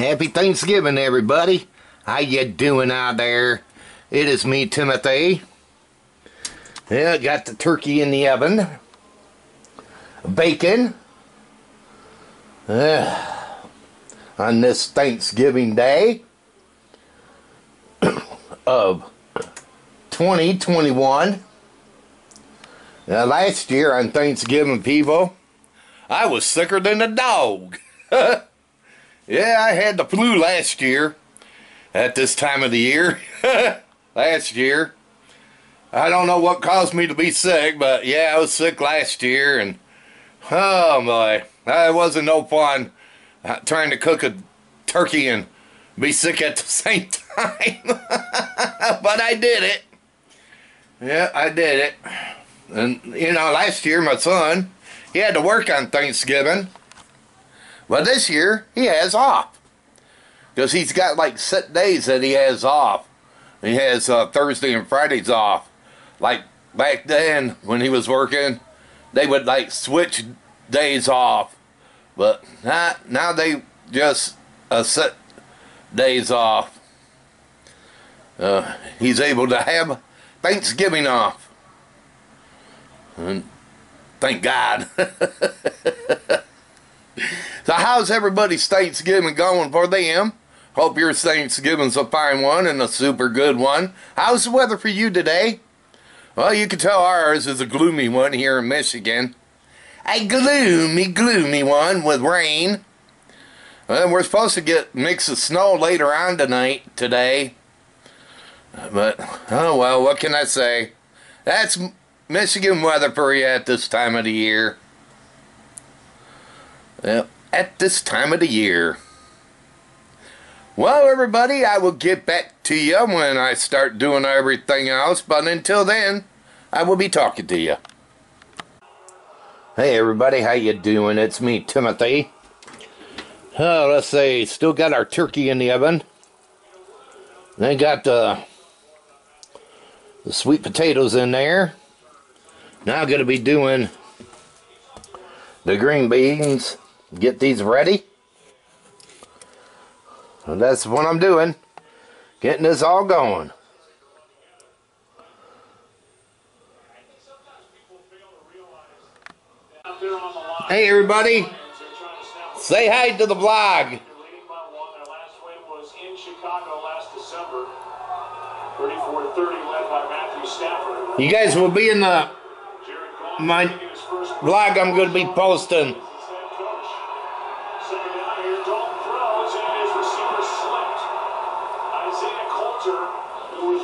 Happy Thanksgiving, everybody. How you doing out there? It is me, Timothy. Yeah, got the turkey in the oven. Bacon. Uh, on this Thanksgiving Day of 2021. Now, last year on Thanksgiving, people, I was sicker than a dog. yeah, I had the flu last year at this time of the year. last year. I don't know what caused me to be sick, but yeah, I was sick last year, and oh my, that wasn't no fun uh, trying to cook a turkey and be sick at the same time. but I did it. Yeah, I did it. And, you know, last year my son, he had to work on Thanksgiving. But this year, he has off. Because he's got like set days that he has off. He has uh, Thursday and Fridays off. Like back then, when he was working, they would like switch days off. But not, now they just uh, set days off. Uh, he's able to have Thanksgiving off. And thank God. so how's everybody's Thanksgiving going for them? Hope your Thanksgiving's a fine one and a super good one. How's the weather for you today? Well, you can tell ours is a gloomy one here in Michigan. A gloomy, gloomy one with rain. Well, we're supposed to get mix of snow later on tonight, today. But, oh well, what can I say? That's Michigan weather for you at this time of the year. Well, at this time of the year. Well, everybody, I will get back to you when I start doing everything else, but until then, I will be talking to you. Hey, everybody, how you doing? It's me, Timothy. Uh, let's see, still got our turkey in the oven. Then got the, the sweet potatoes in there. Now I'm going to be doing the green beans. Get these ready. And that's what I'm doing. Getting this all going. Hey everybody. Say hi to the vlog. You guys will be in the my vlog I'm going to be posting.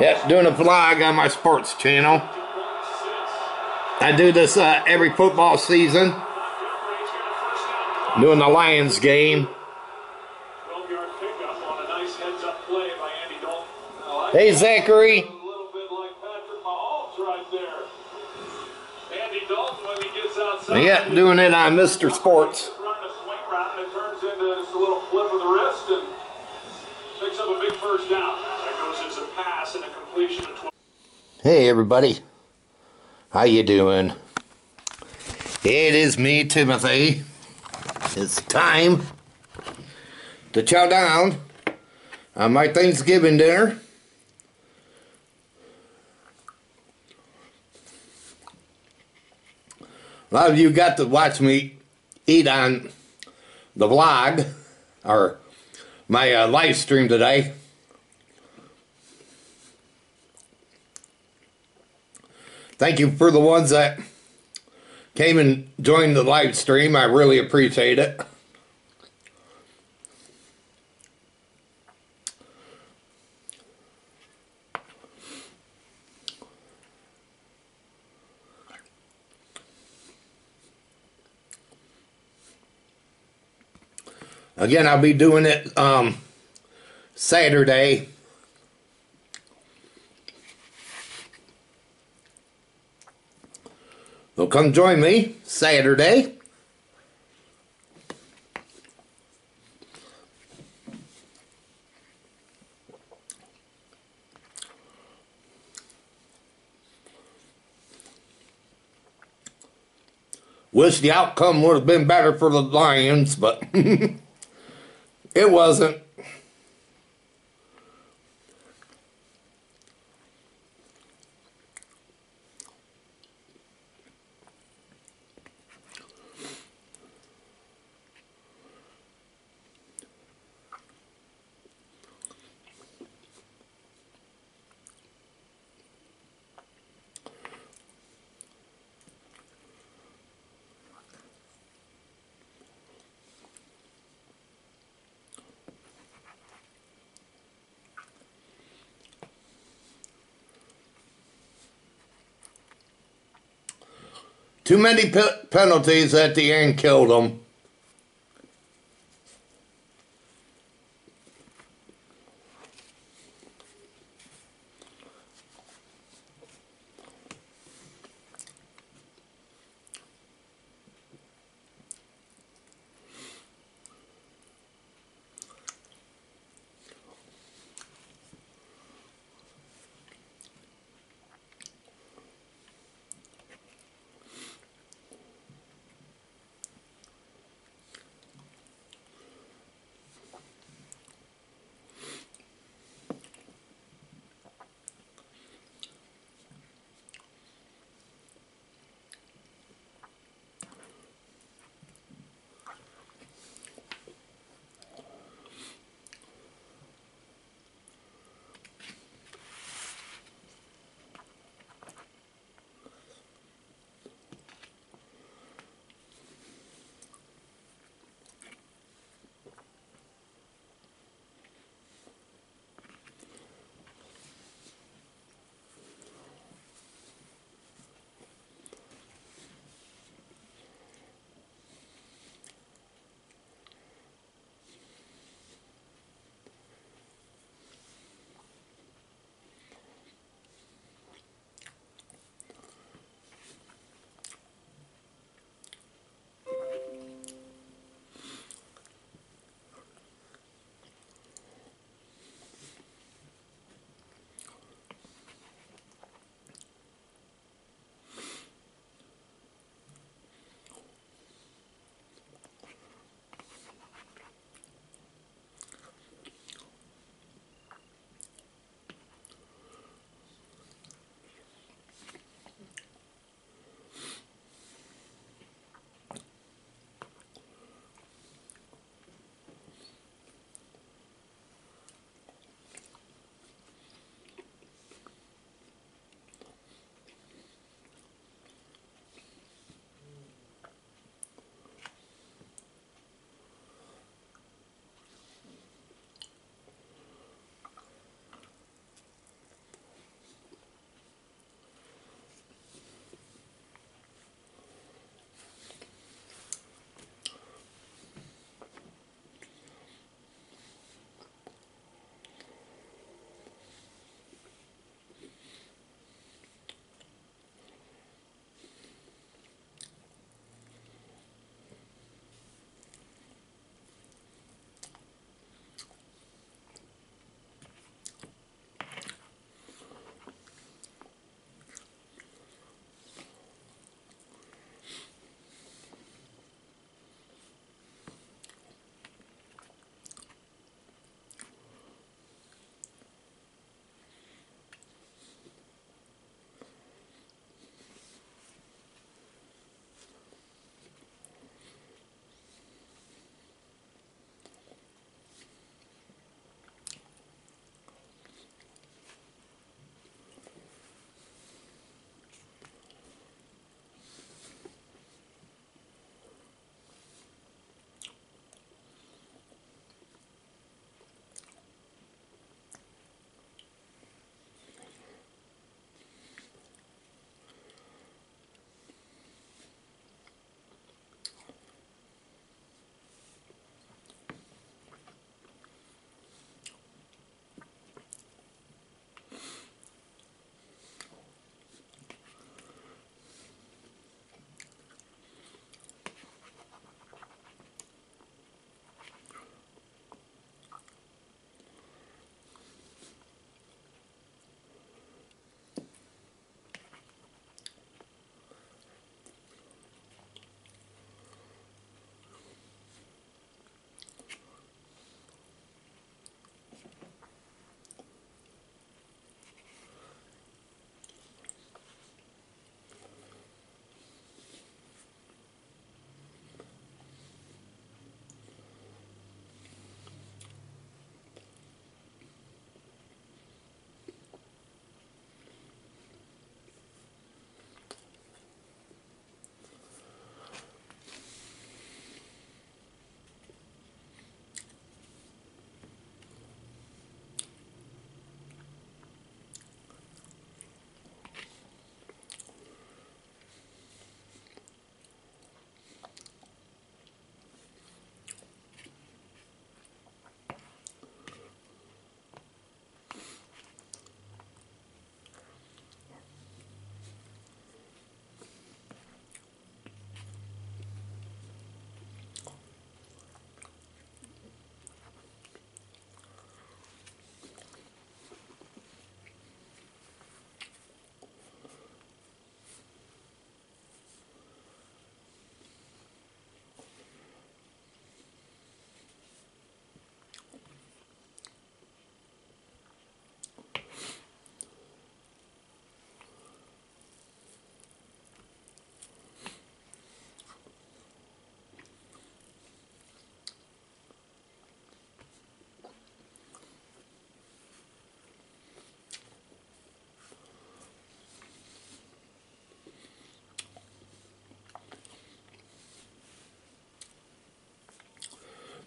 Yep, doing a vlog on my sports channel. I do this uh, every football season. Doing the Lions game. Hey, Zachary. Yeah, doing it on Mr. Sports. Hey everybody, how you doing? It is me, Timothy. It's time to chow down on my Thanksgiving dinner. A lot of you got to watch me eat on the vlog or my uh, live stream today. Thank you for the ones that came and joined the live stream. I really appreciate it. Again, I'll be doing it um, Saturday. So come join me Saturday. Wish the outcome would have been better for the Lions, but it wasn't. Too many pe- penalties at the end killed them.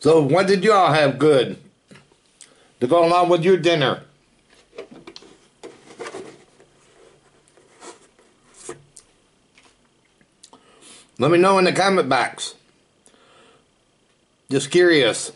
So, what did y'all have good to go along with your dinner? Let me know in the comment box. Just curious.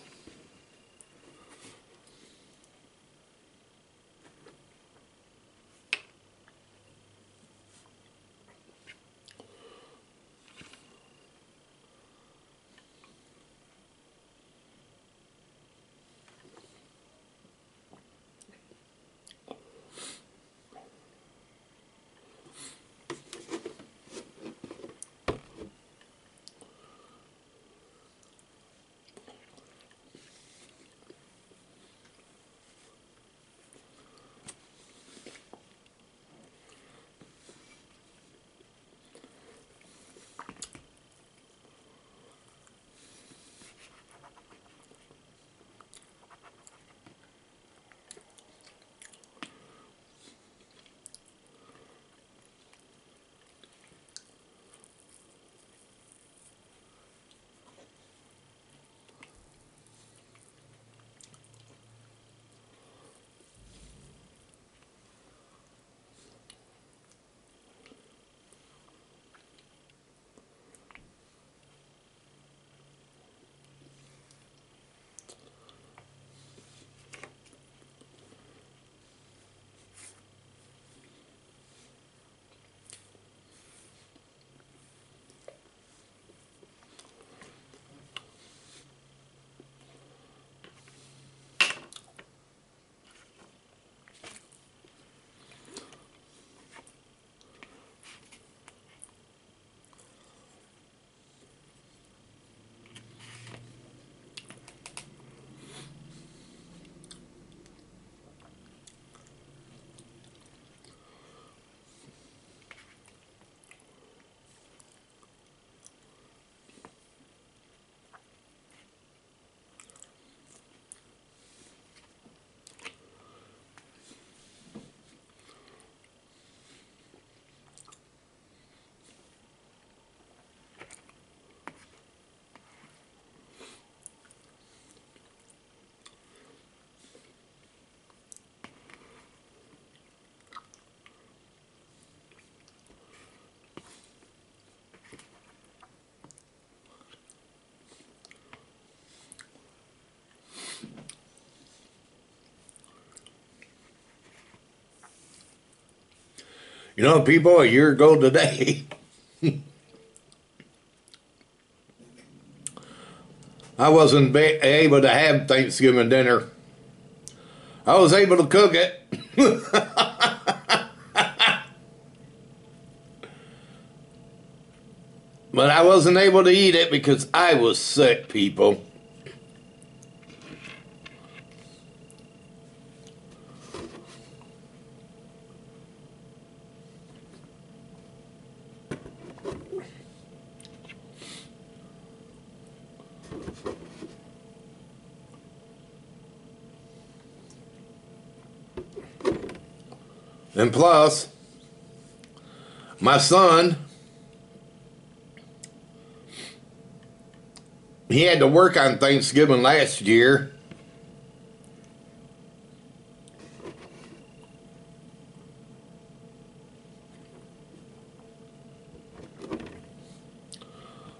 You know, people, a year ago today, I wasn't able to have Thanksgiving dinner. I was able to cook it. but I wasn't able to eat it because I was sick, people. And plus, my son, he had to work on Thanksgiving last year.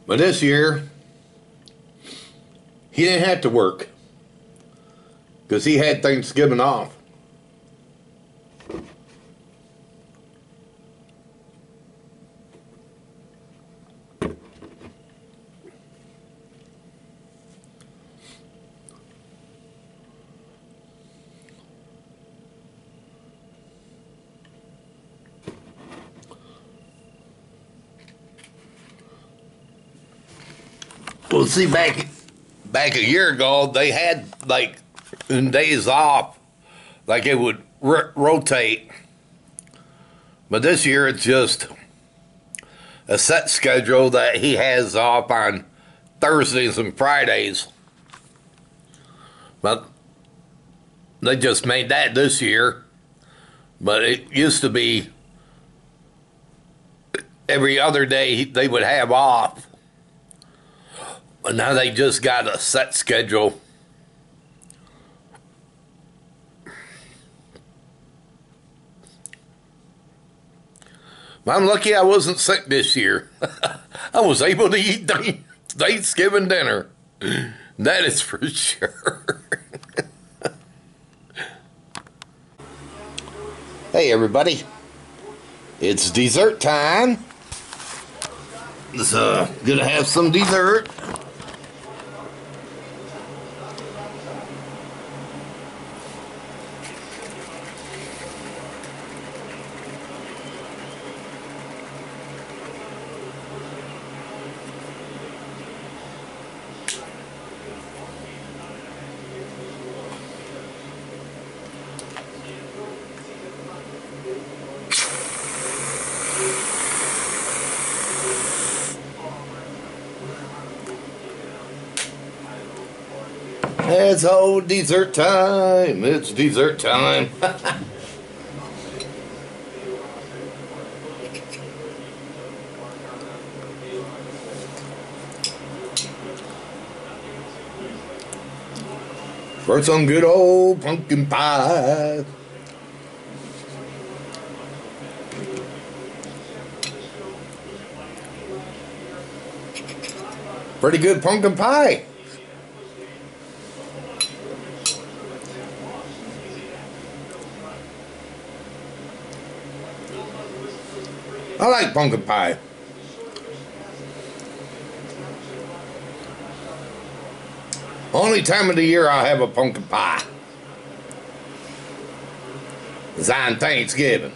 But this year, he didn't have to work because he had Thanksgiving off. Well, see, back back a year ago, they had like in days off, like it would rotate. But this year, it's just a set schedule that he has off on Thursdays and Fridays. But they just made that this year. But it used to be every other day they would have off. But now they just got a set schedule. I'm lucky I wasn't sick this year. I was able to eat Thanksgiving dinner. That is for sure. hey, everybody. It's dessert time. So, uh, gonna have some dessert. It's old dessert time. It's dessert time. For some good old pumpkin pie. Pretty good pumpkin pie. I like pumpkin pie. Only time of the year I'll have a pumpkin pie is on Thanksgiving.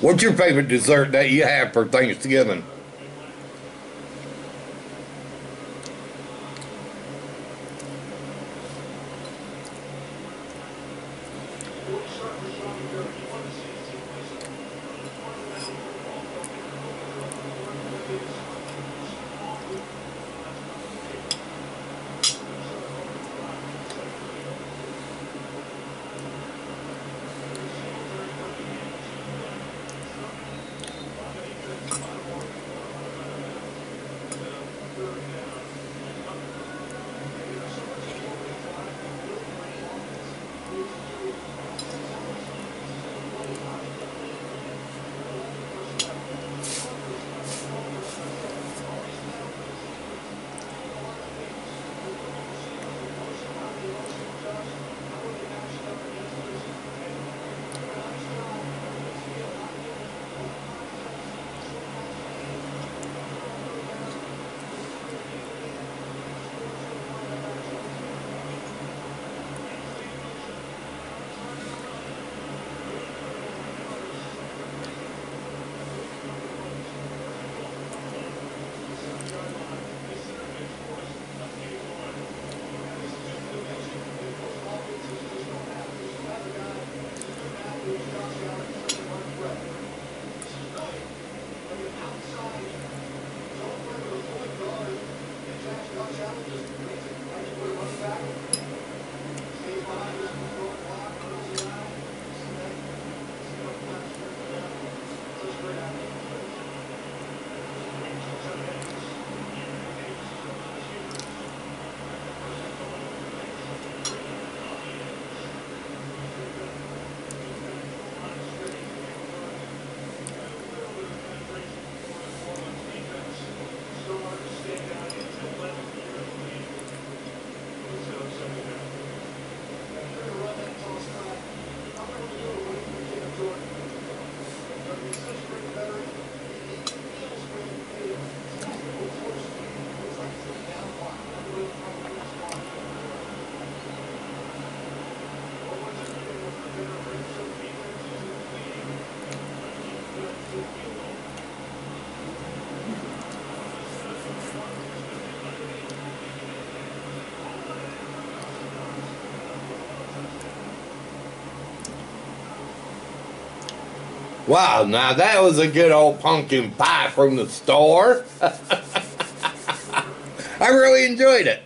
What's your favorite dessert that you have for Thanksgiving? Wow, now that was a good old pumpkin pie from the store. I really enjoyed it.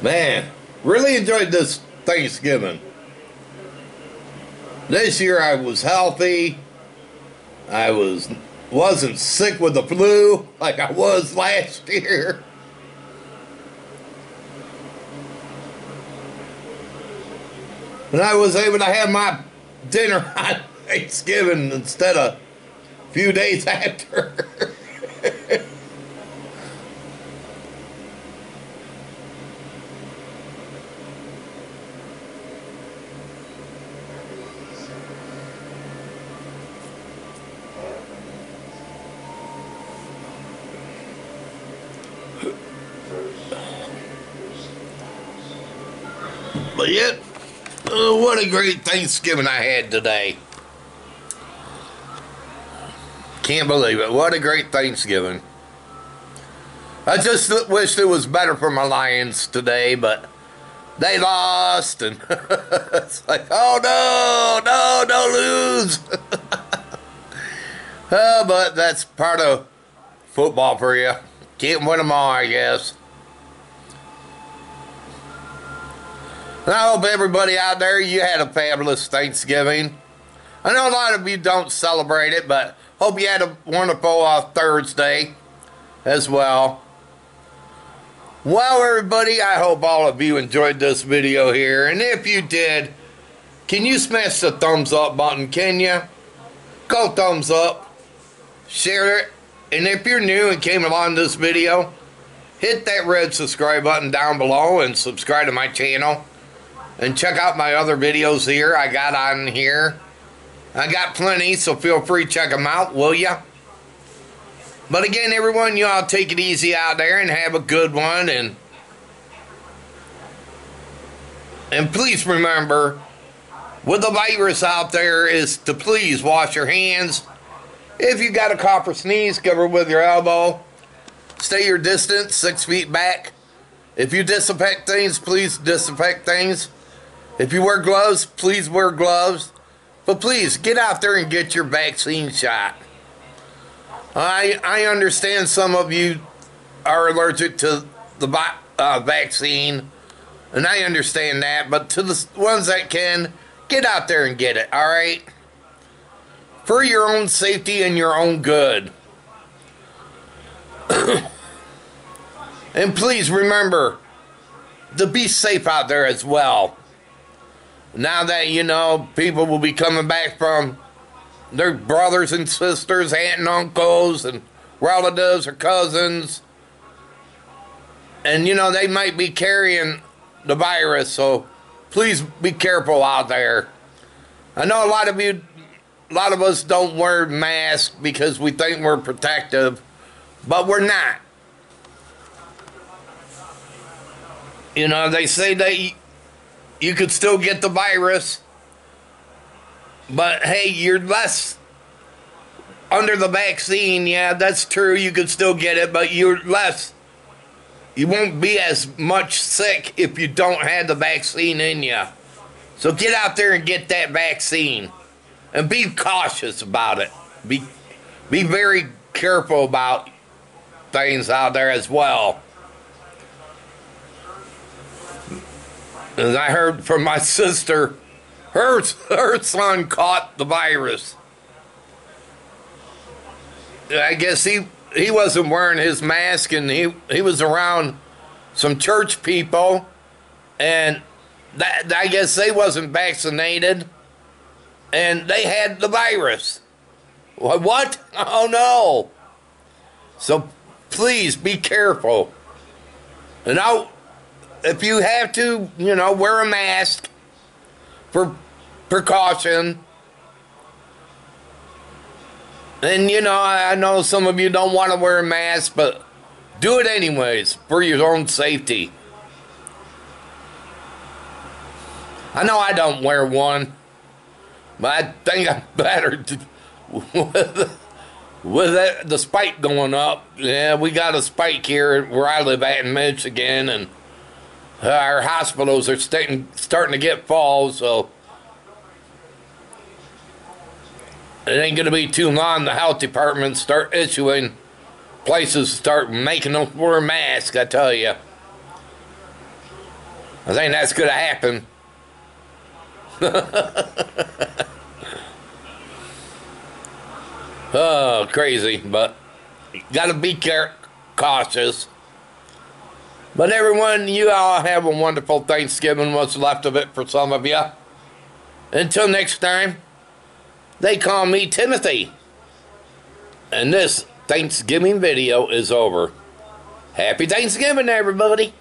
Man, really enjoyed this Thanksgiving. This year I was healthy. I was wasn't sick with the flu like I was last year. And I was able to have my dinner on Thanksgiving instead of a few days after. What a great Thanksgiving I had today. Can't believe it. What a great Thanksgiving. I just wished it was better for my Lions today, but they lost, and it's like, oh no, no, don't lose. uh, but that's part of football for you. Can't win them all, I guess. And I hope everybody out there, you had a fabulous Thanksgiving. I know a lot of you don't celebrate it, but hope you had a wonderful uh, Thursday as well. Well, everybody, I hope all of you enjoyed this video here. And if you did, can you smash the thumbs up button, can you? Go thumbs up. Share it. And if you're new and came along this video, hit that red subscribe button down below and subscribe to my channel. And check out my other videos here I got on here. I got plenty, so feel free check them out, will ya? But again, everyone, you all take it easy out there and have a good one. And and please remember, with the virus out there, is to please wash your hands. If you got a cough or sneeze, cover with your elbow. Stay your distance, six feet back. If you disinfect things, please disinfect things. If you wear gloves, please wear gloves. But please, get out there and get your vaccine shot. I, I understand some of you are allergic to the uh, vaccine, and I understand that, but to the ones that can, get out there and get it, all right? For your own safety and your own good. and please remember to be safe out there as well now that you know people will be coming back from their brothers and sisters, aunt and uncles, and relatives or cousins, and you know they might be carrying the virus. So please be careful out there. I know a lot of you, a lot of us don't wear masks because we think we're protective, but we're not. You know, they say that you could still get the virus. But hey, you're less under the vaccine. Yeah, that's true. You could still get it, but you're less. You won't be as much sick if you don't have the vaccine in you. So get out there and get that vaccine. And be cautious about it. Be be very careful about things out there as well. And I heard from my sister, her, her son caught the virus. I guess he he wasn't wearing his mask and he, he was around some church people and that I guess they wasn't vaccinated and they had the virus. What? Oh no. So please be careful. And I if you have to, you know, wear a mask for precaution. And, you know, I know some of you don't want to wear a mask, but do it anyways for your own safety. I know I don't wear one, but I think I'm better to, with, with that, the spike going up. Yeah, we got a spike here where I live at in Michigan, and our hospitals are starting starting to get full, so it ain't gonna be too long. The health department start issuing places start making them wear masks. I tell you. I think that's going to happen. oh, crazy, but got to be care- cautious. But everyone, you all have a wonderful Thanksgiving, what's left of it for some of you. Until next time, they call me Timothy. And this Thanksgiving video is over. Happy Thanksgiving, everybody.